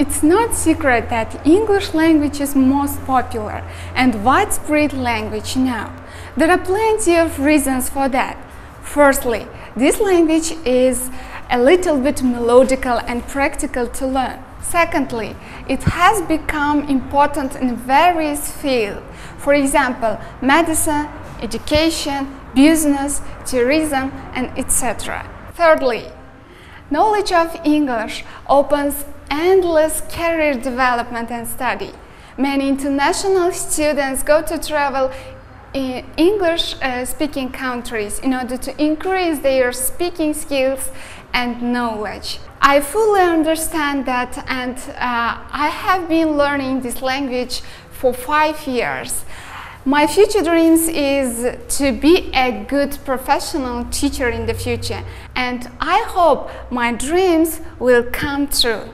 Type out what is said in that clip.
It's not secret that English language is most popular and widespread language now. There are plenty of reasons for that. Firstly, this language is a little bit melodical and practical to learn. Secondly, it has become important in various fields. For example, medicine, education, business, tourism, and etc. Thirdly, knowledge of English opens endless career development and study. Many international students go to travel in English uh, speaking countries in order to increase their speaking skills and knowledge. I fully understand that and uh, I have been learning this language for five years. My future dreams is to be a good professional teacher in the future and I hope my dreams will come true.